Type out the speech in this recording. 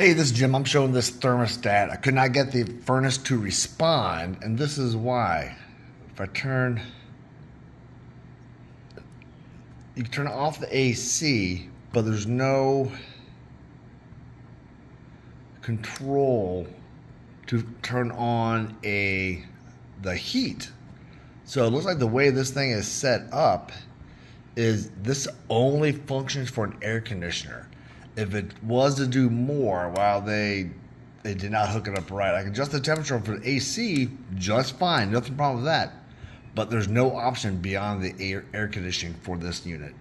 Hey, this is Jim. I'm showing this thermostat. I could not get the furnace to respond, and this is why. If I turn, you can turn off the AC, but there's no control to turn on a the heat. So it looks like the way this thing is set up is this only functions for an air conditioner if it was to do more while they they did not hook it up right, I can adjust the temperature for the AC just fine, nothing wrong with that. But there's no option beyond the air, air conditioning for this unit.